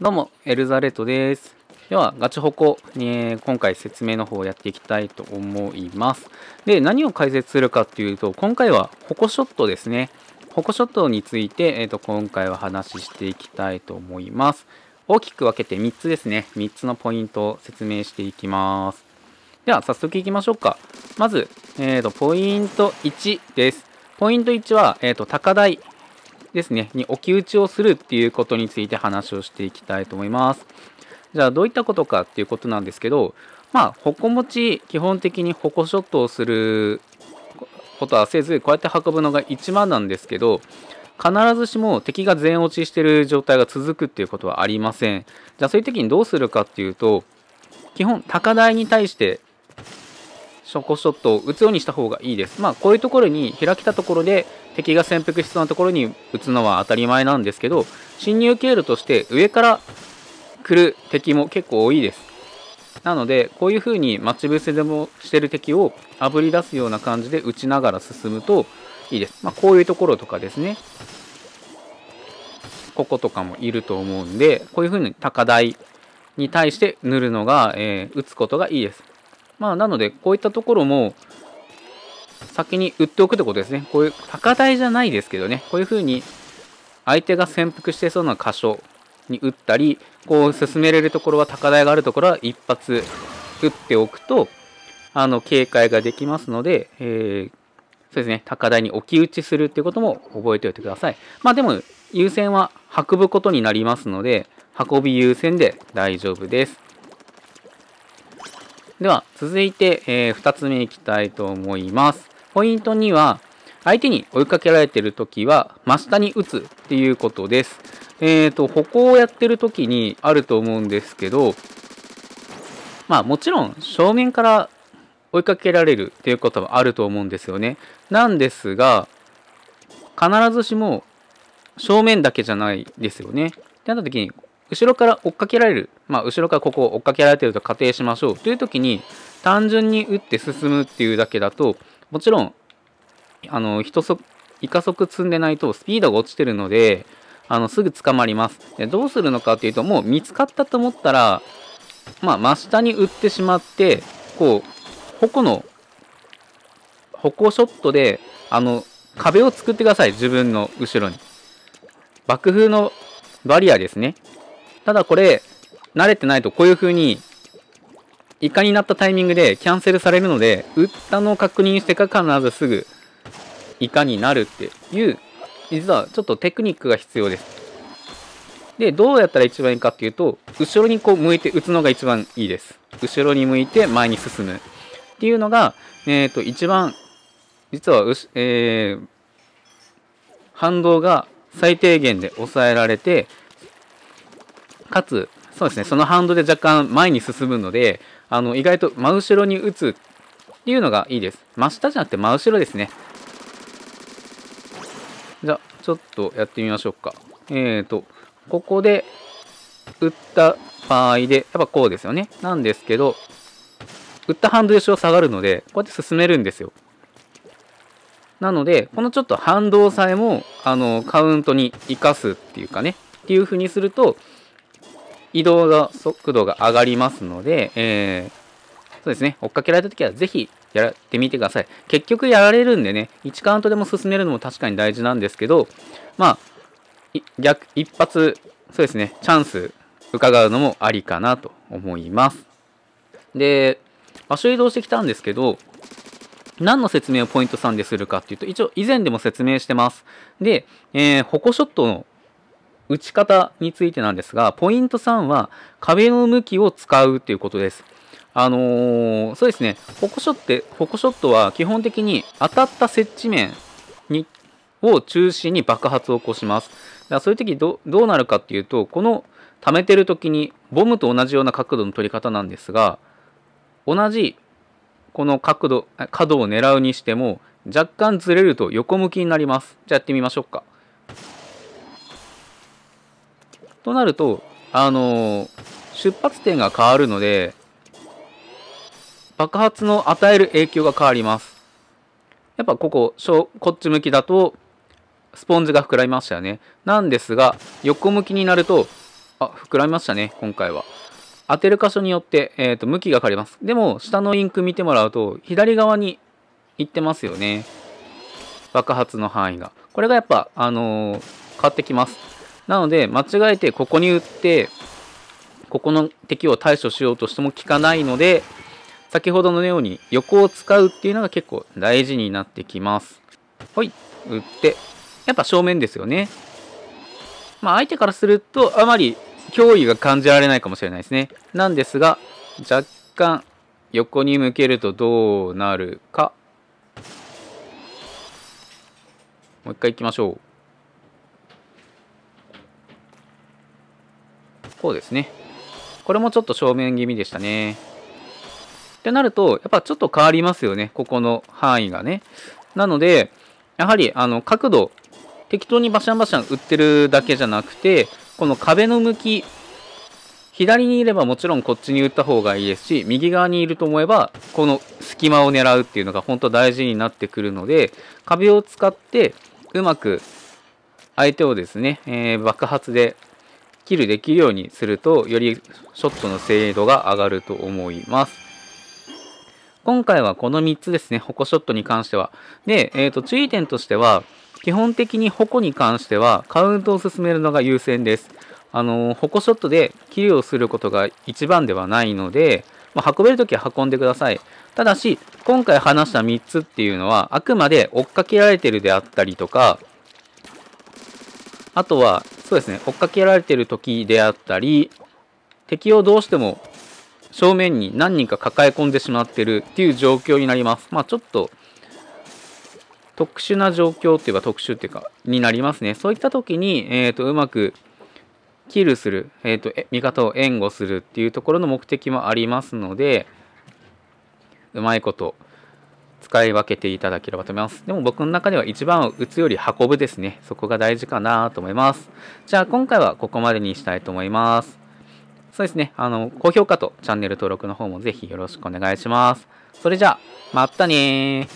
どうも、エルザレットです。では、ガチホコに今回説明の方をやっていきたいと思います。で、何を解説するかっていうと、今回はホコショットですね。ホコショットについて、えーと、今回は話していきたいと思います。大きく分けて3つですね。3つのポイントを説明していきます。では、早速いきましょうか。まず、えーと、ポイント1です。ポイント1は、えーと高台ですね、に置き打ちをするっていうことについて話をしていきたいと思います。じゃあどういったことかっていうことなんですけど、まあ、矛持ち、基本的に矛ショットをすることはせず、こうやって運ぶのが一番なんですけど、必ずしも敵が全落ちしてる状態が続くっていうことはありません。じゃあそういう時にどうするかっていうと、基本高台に対してショコショットを打つようにした方がいいです。まあこういうところに開けたところで敵が潜伏しそうなところに打つのは当たり前なんですけど侵入経路として上から来る敵も結構多いです。なのでこういう風に待ち伏せでもしてる敵をあぶり出すような感じで打ちながら進むといいです、まあ、こういうところとかですね。こことかもいると思うんでこういう風に高台に対して塗るのが、えー、打つことがいいです。まあなのでこういったところも先に売っておくってことですね。こういう高台じゃないですけどね、こういう風に相手が潜伏してそうな箇所に打ったり、こう進めれるところは高台があるところは一発打っておくと、あの警戒ができますので、えー、そうですね、高台に置き打ちするっていうことも覚えておいてください。まあでも、優先は運ぶことになりますので、運び優先で大丈夫です。では、続いて、えー、2つ目いきたいと思います。ポイント2は、相手に追いかけられてるときは、真下に打つっていうことです。えっ、ー、と、歩行をやってるときにあると思うんですけど、まあもちろん正面から追いかけられるっていうことはあると思うんですよね。なんですが、必ずしも正面だけじゃないですよね。ってなった時に、後ろから追っかけられる。まあ後ろからここを追っかけられてると仮定しましょう。という時に、単純に打って進むっていうだけだと、もちろん、あの、一足、イカ足積んでないとスピードが落ちてるので、あの、すぐ捕まります。でどうするのかっていうと、もう見つかったと思ったら、まあ、真下に打ってしまって、こう、矛の、矛ショットで、あの、壁を作ってください。自分の後ろに。爆風のバリアですね。ただこれ、慣れてないとこういう風にイカになったタイミングでキャンセルされるので、打ったのを確認してから必ずすぐイカになるっていう、実はちょっとテクニックが必要です。で、どうやったら一番いいかっていうと、後ろにこう向いて打つのが一番いいです。後ろに向いて前に進むっていうのが、えっ、ー、と、一番、実はうしえー、反動が最低限で抑えられて、かつ、そうですね、その反動で若干前に進むので、あの、意外と真後ろに打つっていうのがいいです。真下じゃなくて真後ろですね。じゃあ、ちょっとやってみましょうか。えーと、ここで打った場合で、やっぱこうですよね。なんですけど、打ったハンドル後ろ下がるので、こうやって進めるんですよ。なので、このちょっと反動さえも、あの、カウントに生かすっていうかね、っていう風にすると、移動が速度が上がりますので、えー、そうですね、追っかけられた時はぜひやってみてください。結局やられるんでね、1カウントでも進めるのも確かに大事なんですけど、まあ、逆、一発、そうですね、チャンス伺うのもありかなと思います。で、場所移動してきたんですけど、何の説明をポイント3でするかっていうと、一応以前でも説明してます。で、えー、ホコショットの打ち方についてなんですが、ポイント3は壁の向きを使うということです。あのー、そうですね、ホコショット、ホコショットは基本的に当たった接地面にを中心に爆発を起こします。だからそういう時どどうなるかっていうと、この溜めてる時にボムと同じような角度の取り方なんですが、同じこの角度、角を狙うにしても若干ずれると横向きになります。じゃあやってみましょうか。となると、あの出発点が変わるので、爆発の与える影響が変わります。やっぱここ、こっち向きだと、スポンジが膨らみましたよね。なんですが、横向きになると、あ、膨らみましたね、今回は。当てる箇所によって、えーと、向きが変わります。でも、下のインク見てもらうと、左側に行ってますよね。爆発の範囲が。これがやっぱ、あのー、変わってきます。なので、間違えてここに打って、ここの敵を対処しようとしても効かないので、先ほどのように横を使うっていうのが結構大事になってきます。ほい、打って、やっぱ正面ですよね。まあ相手からするとあまり脅威が感じられないかもしれないですね。なんですが、若干横に向けるとどうなるか。もう一回行きましょう。こうですね。これもちょっと正面気味でしたね。ってなると、やっぱちょっと変わりますよね。ここの範囲がね。なので、やはりあの角度、適当にバシャンバシャン打ってるだけじゃなくて、この壁の向き、左にいればもちろんこっちに打った方がいいですし、右側にいると思えば、この隙間を狙うっていうのが本当大事になってくるので、壁を使ってうまく相手をですね、えー、爆発でキルできるようにすると、よりショットの精度が上がると思います。今回はこの3つですね、矛ショットに関しては。で、えっ、ー、と、注意点としては、基本的に矛に関しては、カウントを進めるのが優先です。あの、矛ショットでキルをすることが一番ではないので、まあ、運べるときは運んでください。ただし、今回話した3つっていうのは、あくまで追っかけられてるであったりとか、あとは、そうですね、追っかけられてる時であったり、敵をどうしても正面に何人か抱え込んでしまってるっていう状況になります。まあちょっと特殊な状況っていうか特殊っていうかになりますね。そういった時に、えーと、うまくキルする、えーと、味方を援護するっていうところの目的もありますのでうまいこと使い分けていただければと思います。でも僕の中では一番打つより運ぶですね。そこが大事かなと思います。じゃあ今回はここまでにしたいと思います。そうですね。あの、高評価とチャンネル登録の方もぜひよろしくお願いします。それじゃあ、またね